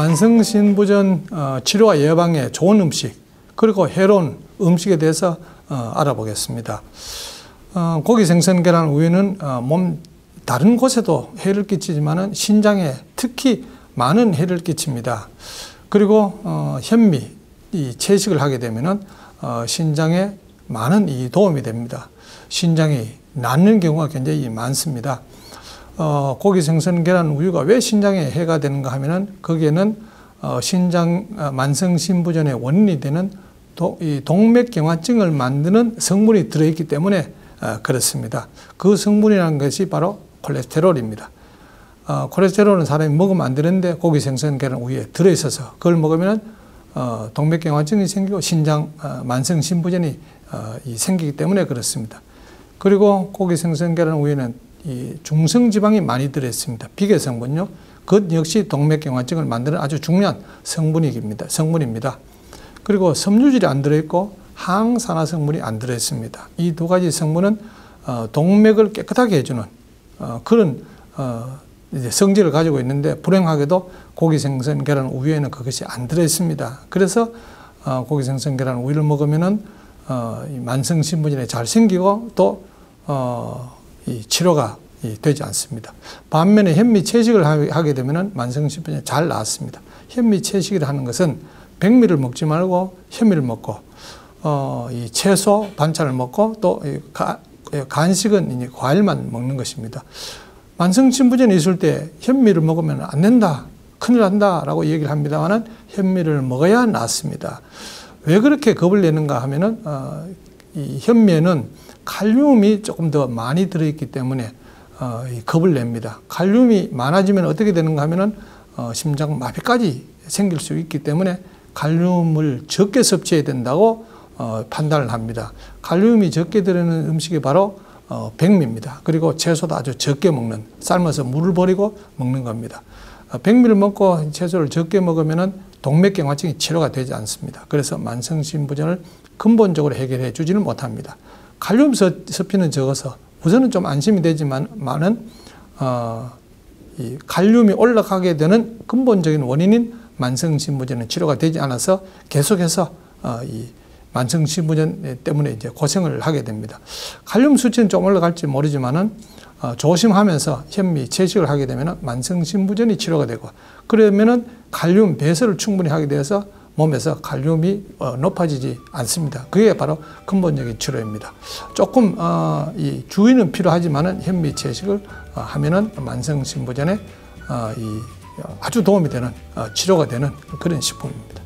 만성신부전 어, 치료와 예방에 좋은 음식 그리고 해로운 음식에 대해서 어, 알아보겠습니다. 어, 고기, 생선, 계란, 우유는 몸 다른 곳에도 해를 끼치지만 신장에 특히 많은 해를 끼칩니다. 그리고 현미, 이 채식을 하게 되면은 신장에 많은 이 도움이 됩니다. 신장이 낫는 경우가 굉장히 많습니다. 어, 고기, 생선, 계란, 우유가 왜 신장에 해가 되는가 하면은 거기에는 어, 신장 어, 만성 신부전의 원인이 되는 도, 이 동맥경화증을 만드는 성분이 들어있기 때문에 어, 그렇습니다. 그 성분이라는 것이 바로 콜레스테롤입니다. 어, 콜레스테롤은 사람이 먹으면 안 되는데 고기, 생선, 계란, 우유에 들어있어서 그걸 먹으면 어, 동맥경화증이 생기고 신장 어, 만성 신부전이 어, 이 생기기 때문에 그렇습니다. 그리고 고기, 생선, 계란, 우유는 이 중성 지방이 많이 들어있습니다. 비계 성분요. 그것 역시 동맥경화증을 만드는 아주 중요한 성분입니다. 성분입니다. 그리고 섬유질이 안 들어있고 항산화 성분이 안 들어있습니다. 이 두 가지 성분은 어, 동맥을 깨끗하게 해주는 어, 그런 어, 성질을 가지고 있는데 불행하게도 고기, 생선, 계란, 우유에는 그것이 안 들어있습니다. 그래서 고기, 생선, 계란, 우유를 먹으면은 만성 신부전이 잘 생기고 또이 치료가 되지 않습니다. 반면에 현미 채식을 하게 되면 만성신부전이 잘 나았습니다. 현미 채식을 하는 것은 백미를 먹지 말고 현미를 먹고 어, 이 채소 반찬을 먹고 또 가, 간식은 과일만 먹는 것입니다. 만성신부전이 있을 때 현미를 먹으면 안 된다, 큰일 난다라고 얘기를 합니다만은 현미를 먹어야 낫습니다. 왜 그렇게 겁을 내는가 하면은 어, 이 현미에는 칼륨이 조금 더 많이 들어있기 때문에 어, 겁을 냅니다. 칼륨이 많아지면 어떻게 되는가 하면은 어, 심장 마비까지 생길 수 있기 때문에 칼륨을 적게 섭취해야 된다고 어, 판단을 합니다. 칼륨이 적게 들어있는 음식이 바로 어, 백미입니다. 그리고 채소도 아주 적게 먹는 삶아서 물을 버리고 먹는 겁니다. 어, 백미를 먹고 채소를 적게 먹으면은 동맥경화증이 치료가 되지 않습니다. 그래서 만성신부전을 근본적으로 해결해 주지는 못합니다. 칼륨 섭취는 적어서 우선은 좀 안심이 되지만 많은 어, 이 칼륨이 올라가게 되는 근본적인 원인인 만성신부전은 치료가 되지 않아서 계속해서 어, 이 만성신부전 때문에 이제 고생을 하게 됩니다. 칼륨 수치는 좀 올라갈지 모르지만은 어, 조심하면서 현미 채식을 하게 되면 만성신부전이 치료가 되고 그러면은 칼륨 배설을 충분히 하게 되어서 몸에서 칼륨이 어, 높아지지 않습니다. 그게 바로 근본적인 치료입니다. 조금 어, 이 주의는 필요하지만은 현미 채식을 어, 하면은 만성신부전에 이 아주 도움이 되는 치료가 되는 그런 식품입니다.